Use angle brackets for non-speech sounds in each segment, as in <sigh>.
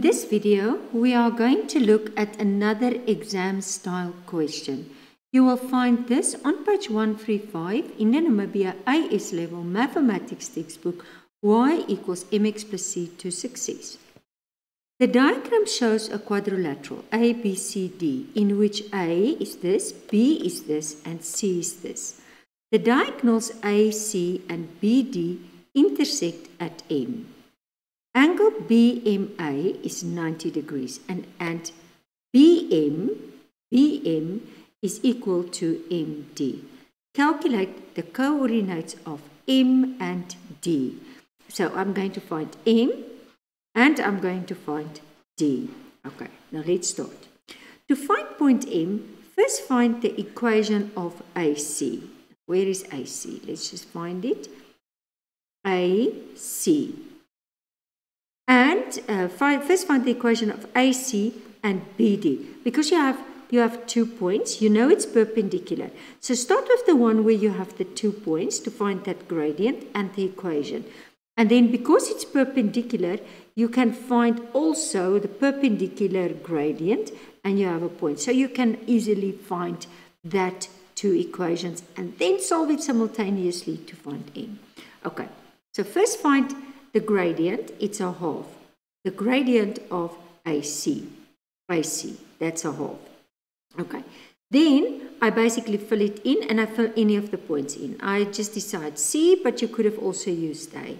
In this video, we are going to look at another exam style question. You will find this on page 135 in the Namibia AS level mathematics textbook y equals mx plus c to success. The diagram shows a quadrilateral ABCD in which A is this, B is this, and C is this. The diagonals AC and BD intersect at M. Angle BMA is 90 degrees and, and BM, BM is equal to MD. Calculate the coordinates of M and D. So I'm going to find M and I'm going to find D. Okay, now let's start. To find point M, first find the equation of AC. Where is AC? Let's just find it. AC. And uh, find, first find the equation of AC and BD. Because you have, you have two points, you know it's perpendicular. So start with the one where you have the two points to find that gradient and the equation. And then because it's perpendicular, you can find also the perpendicular gradient and you have a point. So you can easily find that two equations and then solve it simultaneously to find m. Okay, so first find the gradient, it's a half. The gradient of AC, AC, that's a half. Okay, then I basically fill it in and I fill any of the points in. I just decide C, but you could have also used A.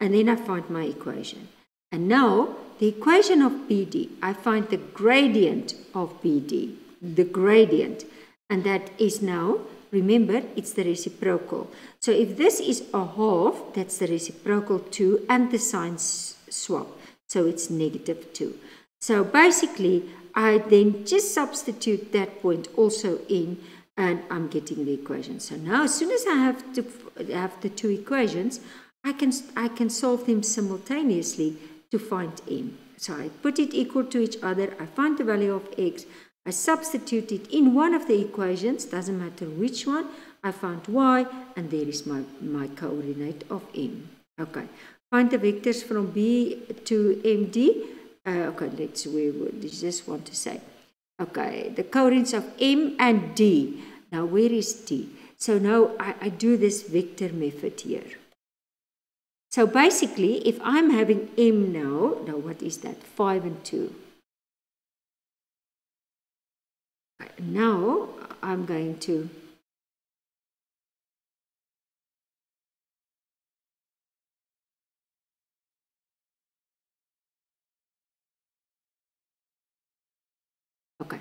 And then I find my equation. And now the equation of BD, I find the gradient of BD, the gradient. And that is now Remember, it's the reciprocal. So if this is a half, that's the reciprocal 2 and the signs swap. So it's negative 2. So basically, I then just substitute that point also in and I'm getting the equation. So now as soon as I have to have the two equations, I can, I can solve them simultaneously to find m. So I put it equal to each other, I find the value of x, I substitute it in one of the equations, doesn't matter which one. I found y, and there is my, my coordinate of m. Okay, find the vectors from b to md. Uh, okay, let's, we, we just want to say. Okay, the coordinates of m and d. Now, where is d? So now I, I do this vector method here. So basically, if I'm having m now, now what is that? 5 and 2. now I'm going to Okay,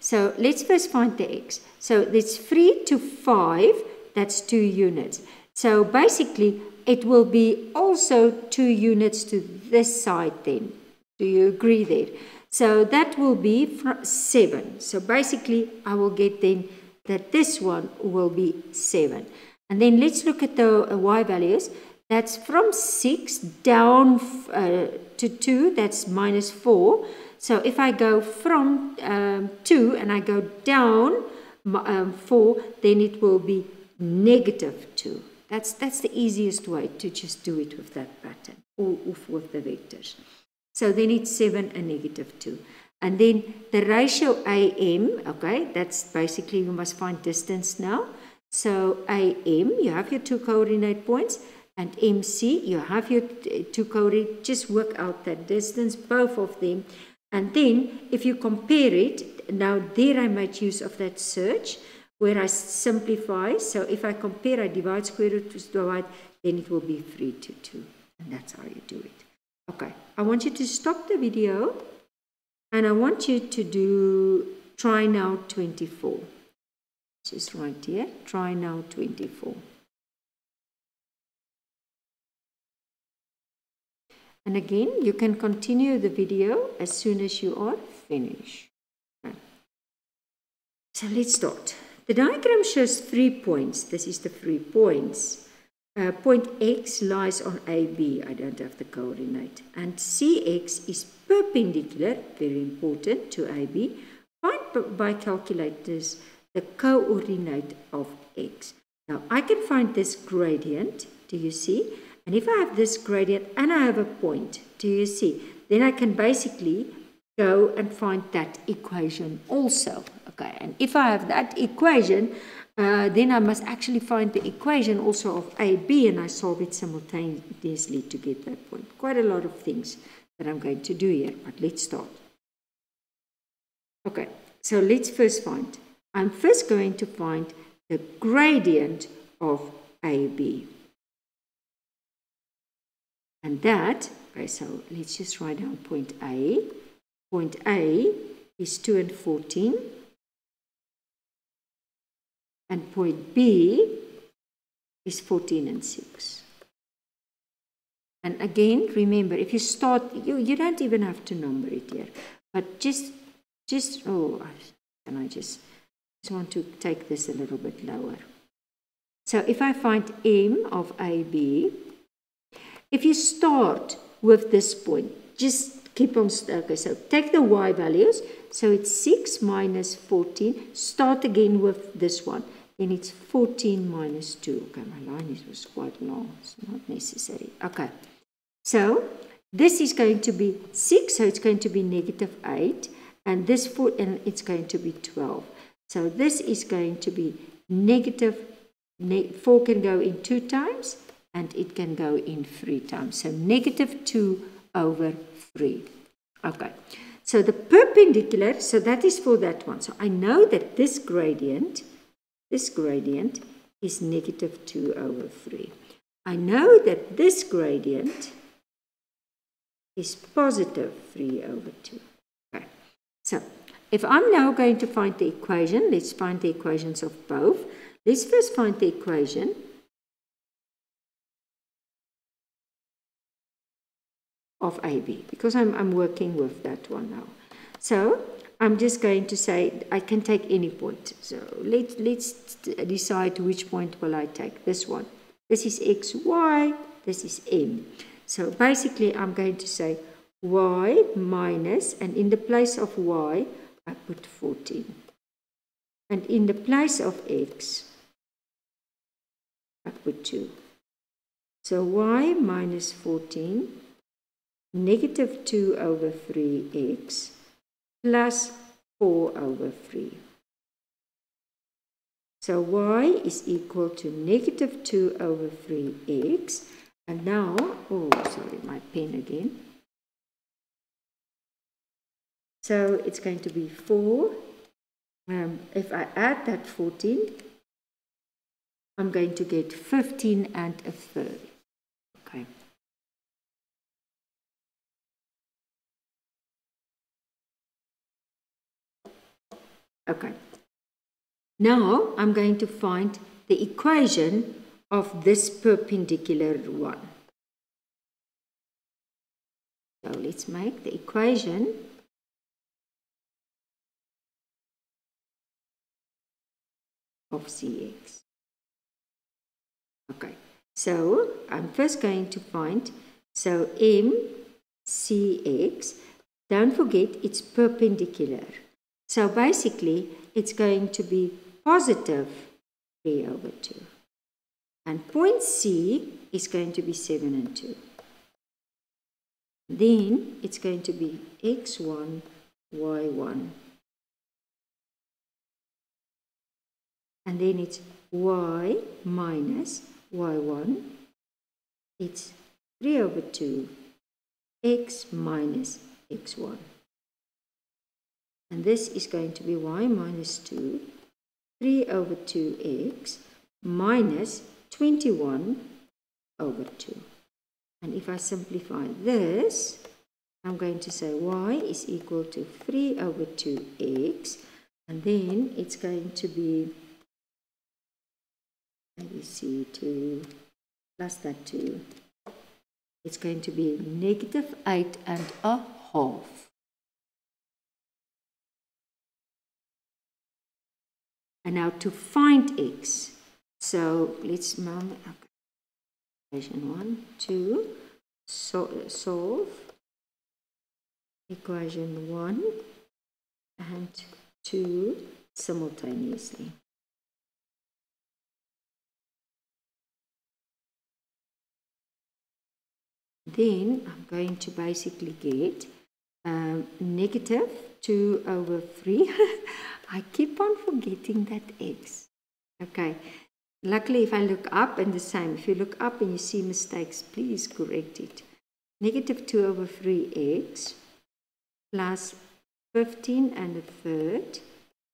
so let's first find the x. So it's 3 to 5, that's 2 units. So basically, it will be also 2 units to this side then. Do you agree there? So that will be 7. So basically, I will get then that this one will be 7. And then let's look at the uh, y values. That's from 6 down uh, to 2, that's minus 4. So if I go from um, 2 and I go down um, 4, then it will be negative 2. That's, that's the easiest way to just do it with that pattern or with the vectors. So then it's 7 and negative 2. And then the ratio AM, okay, that's basically you must find distance now. So AM, you have your two coordinate points, and MC, you have your two coordinate, just work out that distance, both of them. And then if you compare it, now there I made use of that surd where I simplify. So if I compare, I divide square root to divide, then it will be 3 to 2. And that's how you do it. Okay, I want you to stop the video and I want you to do try now 24. Just right here, try now 24. And again, you can continue the video as soon as you are finished. So let's start. The diagram shows three points. This is the three points. Uh, point X lies on AB, I don't have the coordinate, and CX is perpendicular, very important, to AB. Find by calculators the coordinate of X. Now I can find this gradient, do you see? And if I have this gradient and I have a point, do you see? then I can basically go and find that equation also. Okay, and if I have that equation, uh, then I must actually find the equation also of AB and I solve it simultaneously to get that point. Quite a lot of things that I'm going to do here, but let's start. Okay, so let's first find. I'm first going to find the gradient of AB. And that, okay, so let's just write down point A. Point A is 2 and 14. And point B is 14 and 6. And again, remember, if you start, you, you don't even have to number it here. But just, just, oh, can I just, just want to take this a little bit lower. So if I find M of AB, if you start with this point, just keep on, okay, so take the Y values. So it's 6 minus 14. Start again with this one. Then it's 14 minus 2. Okay, my line is, was quite long. It's not necessary. Okay. So this is going to be 6, so it's going to be negative 8. And this four, and it's going to be 12. So this is going to be negative, ne 4 can go in 2 times, and it can go in 3 times. So negative 2 over 3. Okay. So the perpendicular, so that is for that one. So I know that this gradient, this gradient is negative 2 over 3. I know that this gradient is positive 3 over 2. Okay. So if I'm now going to find the equation, let's find the equations of both. Let's first find the equation of AB because I'm, I'm working with that one now. So I'm just going to say I can take any point. So let, let's decide which point will I take. This one. This is x, y. This is m. So basically I'm going to say y minus, and in the place of y, I put 14. And in the place of x, I put 2. So y minus 14 negative 2 over 3x plus 4 over 3. So y is equal to negative 2 over 3x. And now, oh, sorry, my pen again. So it's going to be 4. Um, if I add that 14, I'm going to get 15 and a third. Okay. Okay. Now I'm going to find the equation of this perpendicular one. So let's make the equation of Cx. Okay, so I'm first going to find, so m Cx, don't forget it's perpendicular. So basically, it's going to be positive 3 over 2. And point C is going to be 7 and 2. Then it's going to be x1, y1. And then it's y minus y1. It's 3 over 2, x minus x1. And this is going to be y minus 2, 3 over 2x minus 21 over 2. And if I simplify this, I'm going to say y is equal to 3 over 2x. And then it's going to be, let me see, 2 plus that 2. It's going to be negative 8 and a half. And now to find x, so let's mom equation one, two, so, solve. Equation one and two simultaneously. then I'm going to basically get um, negative 2 over 3. <laughs> I keep on forgetting that x. Okay, luckily if I look up and the same, if you look up and you see mistakes, please correct it. Negative 2 over 3x plus 15 and a third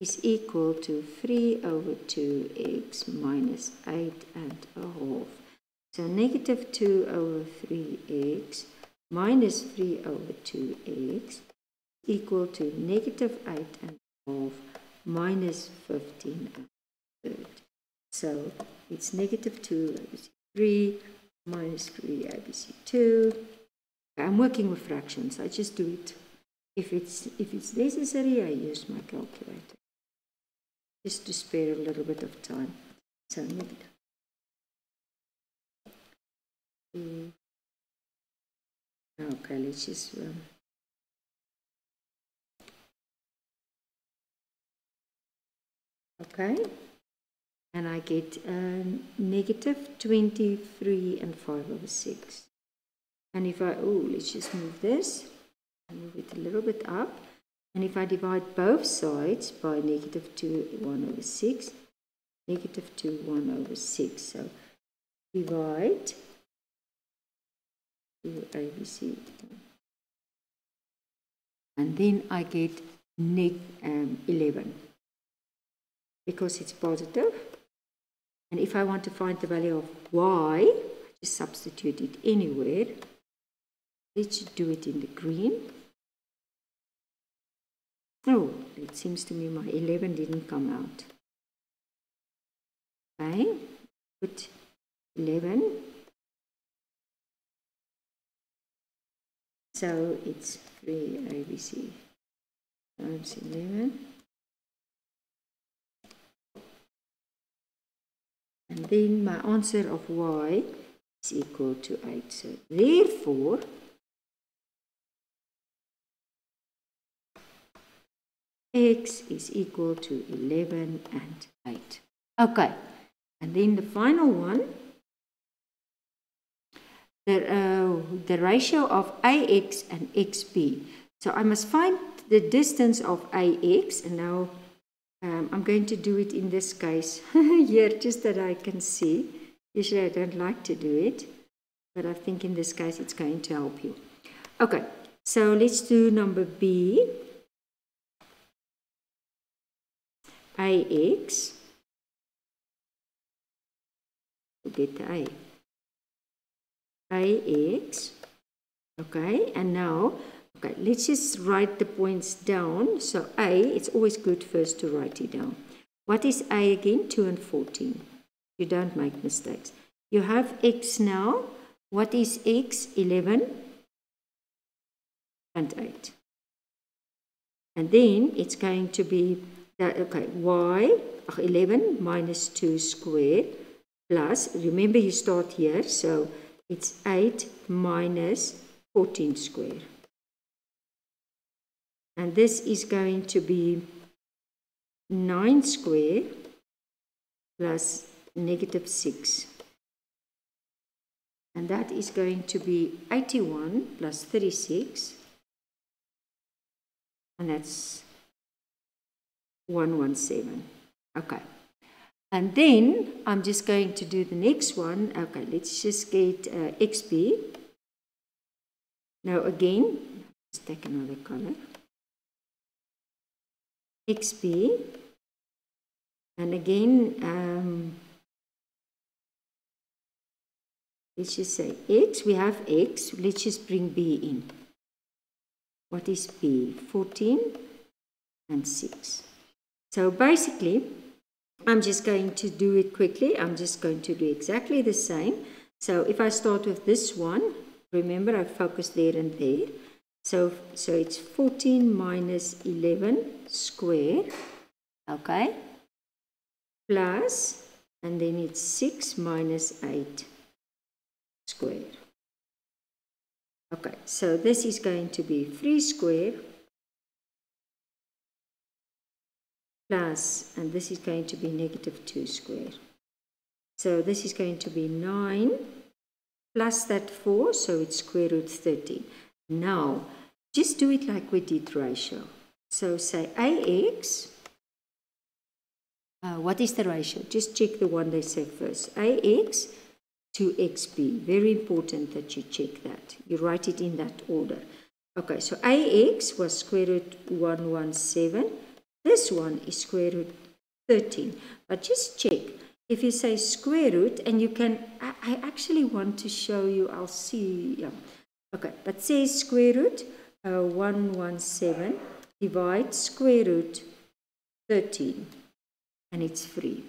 is equal to 3 over 2x minus 8 and a half. So negative 2 over 3x minus 3 over 2x equal to negative 8 and a half minus 15 and a third. So it's negative 2 ABC 3 minus 3 ABC 2. I'm working with fractions. I just do it. If it's, if it's necessary, I use my calculator just to spare a little bit of time. So negative. Mm. Okay, let's just um, okay? And I get um, negative 23 and 5 over 6 and if I oh let's just move this. Move it a little bit up. And if I divide both sides by negative 2 1 over 6 negative 2 1 over 6 so divide to ABC and then I get neg um, 11 because it's positive. And if I want to find the value of y, I just substitute it anywhere. Let's do it in the green. Oh, it seems to me my 11 didn't come out. Okay, put 11. So it's 3 ABC times 11. And then my answer of y is equal to 8. So therefore, x is equal to 11 and 8. Okay, and then the final one, the, uh, the ratio of ax and xb. So I must find the distance of ax, and now um, I'm going to do it in this case <laughs> here, just that I can see. Usually I don't like to do it, but I think in this case it's going to help you. Okay, so let's do number B. AX. Forget the A. AX. Okay, and now Okay, let's just write the points down. So A, it's always good first to write it down. What is A again? 2 and 14. You don't make mistakes. You have X now. What is X? 11 and 8. And then it's going to be, that, okay, Y, 11 minus 2 squared plus, remember you start here, so it's 8 minus 14 squared and this is going to be 9 squared plus negative 6 and that is going to be 81 plus 36 and that's 117 okay. And then I'm just going to do the next one. Okay let's just get uh, XB now again let's take another color xb and again um, let's just say x we have x let's just bring b in. What is b 14 and 6 so basically I'm just going to do it quickly. I'm just going to do exactly the same. So if I start with this one remember I focused there and there so, so it's 14 minus 11 squared, okay, plus, and then it's 6 minus 8 squared. Okay, so this is going to be 3 squared plus, and this is going to be negative 2 squared. So this is going to be 9 plus that 4, so it's square root 13. Now, just do it like we did ratio. So say AX, uh, what is the ratio? Just check the one they said first. AX to XB. Very important that you check that. You write it in that order. Okay, so AX was square root 117. This one is square root 13. But just check. If you say square root, and you can, I, I actually want to show you, I'll see, yeah. Okay, but say square root uh, 117 divide square root 13 and it's free.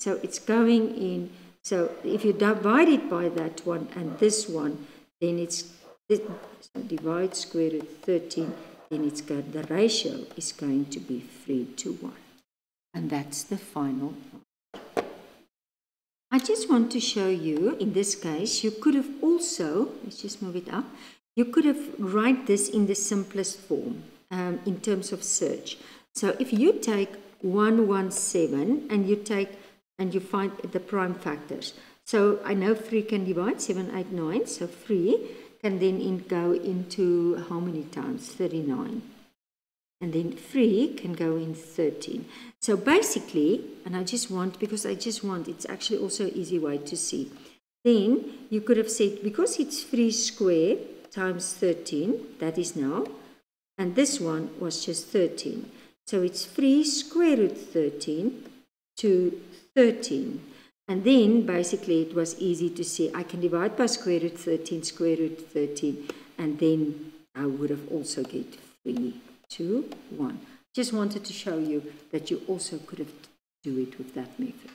So it's going in, so if you divide it by that one and this one, then it's, so divide square root 13, then it's got, the ratio is going to be 3 to 1. And that's the final. I just want to show you, in this case, you could have also, let's just move it up, you could have write this in the simplest form um, in terms of surds. So if you take 117 and you take and you find the prime factors. So I know 3 can divide 7, 8, 9. So 3 can then in, go into how many times? 39. And then 3 can go in 13. So basically, and I just want, because I just want, it's actually also an easy way to see. Then you could have said, because it's 3 square times 13, that is now, and this one was just 13. So it's 3 square root 13 to 13. And then basically it was easy to see I can divide by square root 13, square root 13, and then I would have also get 3 to 1. Just wanted to show you that you also could have do it with that method.